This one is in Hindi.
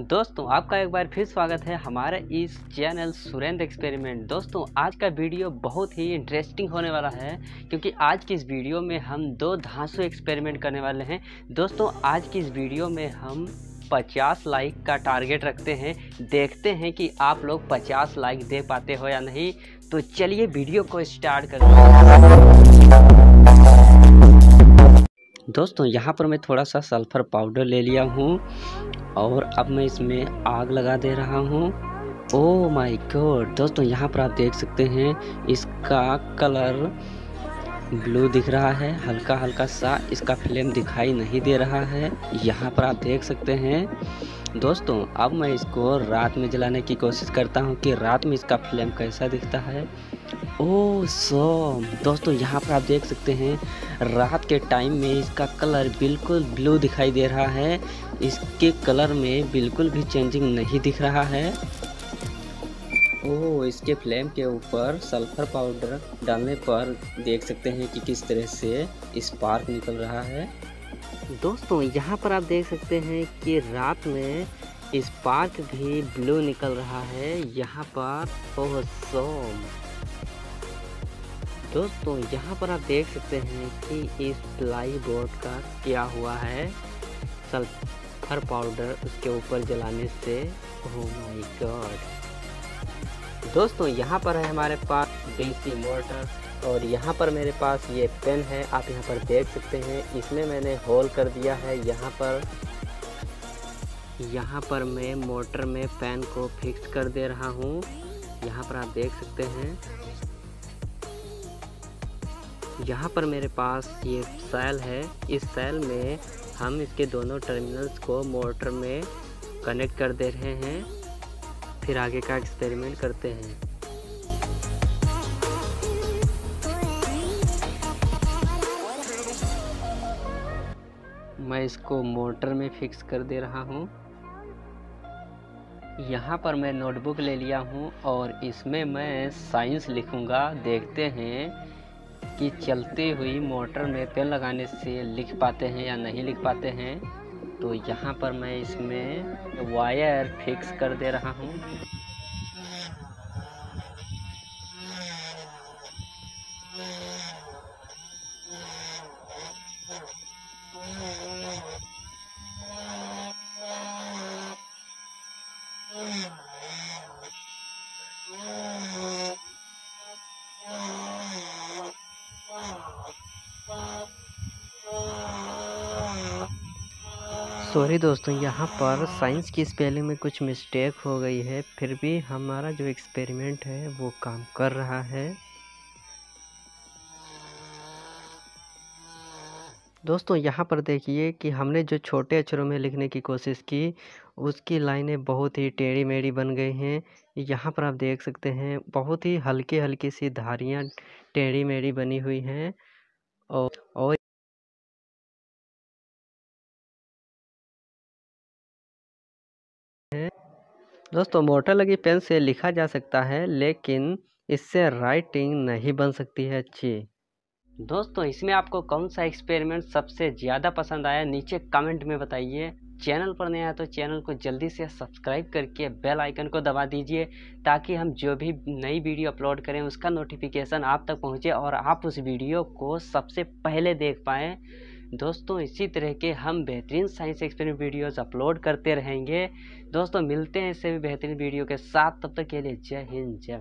दोस्तों, आपका एक बार फिर स्वागत है हमारे इस चैनल सुरेंद्र एक्सपेरिमेंट। दोस्तों, आज का वीडियो बहुत ही इंटरेस्टिंग होने वाला है, क्योंकि आज की इस वीडियो में हम दो धांसू एक्सपेरिमेंट करने वाले हैं। दोस्तों, आज की इस वीडियो में हम 50 लाइक का टारगेट रखते हैं। देखते हैं कि आप लोग 50 लाइक दे पाते हो या नहीं। तो चलिए वीडियो को स्टार्ट करते हैं। दोस्तों, यहाँ पर मैं थोड़ा सा सल्फ़र पाउडर ले लिया हूँ। और अब मैं इसमें आग लगा दे रहा हूँ। ओ माय गॉड दोस्तों, यहाँ पर आप देख सकते हैं, इसका कलर ब्लू दिख रहा है हल्का हल्का सा इसका फ्लेम दिखाई नहीं दे रहा है। यहाँ पर आप देख सकते हैं दोस्तों, अब मैं इसको रात में जलाने की कोशिश करता हूँ कि रात में इसका फ्लेम कैसा दिखता है। ओ सो दोस्तों, यहाँ पर आप देख सकते हैं, रात के टाइम में इसका कलर बिल्कुल ब्लू दिखाई दे रहा है। इसके कलर में बिल्कुल भी चेंजिंग नहीं दिख रहा है। ओ इसके फ्लेम के ऊपर सल्फ़र पाउडर डालने पर देख सकते हैं कि किस तरह से स्पार्क निकल रहा है। दोस्तों, यहाँ पर आप देख सकते हैं कि रात में स्पार्क भी ब्लू निकल रहा है। यहाँ पर ओह सोम दोस्तों, यहाँ पर आप देख सकते हैं कि इस प्लाई बोर्ड का क्या हुआ है। सल्फ़र पाउडर उसके ऊपर जलाने से ओह माय गॉड दोस्तों, यहाँ पर है हमारे पास डीसी मोटर और यहाँ पर मेरे पास ये पेन है, आप यहाँ पर देख सकते हैं। इसमें मैंने होल कर दिया है। यहाँ पर यहाँ पर मैं मोटर में पेन को फिक्स कर दे रहा हूँ। यहाँ पर आप देख सकते हैं। यहाँ पर मेरे पास ये सेल है। इस सेल में हम इसके दोनों टर्मिनल्स को मोटर में कनेक्ट कर दे रहे हैं। फिर आगे का एक्सपेरिमेंट करते हैं। मैं इसको मोटर में फिक्स कर दे रहा हूँ। यहाँ पर मैं नोटबुक ले लिया हूँ और इसमें मैं साइंस लिखूँगा। देखते हैं कि चलती हुई मोटर में पेन लगाने से लिख पाते हैं या नहीं लिख पाते हैं। तो यहाँ पर मैं इसमें वायर फिक्स कर दे रहा हूँ। सॉरी दोस्तों, यहाँ पर साइंस की स्पेलिंग में कुछ मिस्टेक हो गई है, फिर भी हमारा जो एक्सपेरिमेंट है, वो काम कर रहा है। दोस्तों, यहाँ पर देखिए कि हमने जो छोटे अक्षरों में लिखने की कोशिश की, उसकी लाइनें बहुत ही टेढ़ी मेढ़ी बन गई हैं। यहाँ पर आप देख सकते हैं, बहुत ही हल्की हल्की सी धारियाँ टेढ़ी मेढ़ी बनी हुई हैं और और दोस्तों मोटर लगी पेन से लिखा जा सकता है, लेकिन इससे राइटिंग नहीं बन सकती है अच्छी। दोस्तों, इसमें आपको कौन सा एक्सपेरिमेंट सबसे ज़्यादा पसंद आया, नीचे कमेंट में बताइए। चैनल पर नया तो चैनल को जल्दी से सब्सक्राइब करके बेल आइकन को दबा दीजिए, ताकि हम जो भी नई वीडियो अपलोड करें, उसका नोटिफिकेशन आप तक पहुँचे और आप उस वीडियो को सबसे पहले देख पाएँ। दोस्तों, इसी तरह के हम बेहतरीन साइंस एक्सपेरिमेंट वीडियोस अपलोड करते रहेंगे। दोस्तों, मिलते हैं इससे भी बेहतरीन वीडियो के साथ, तब तक के लिए जय हिंद, जय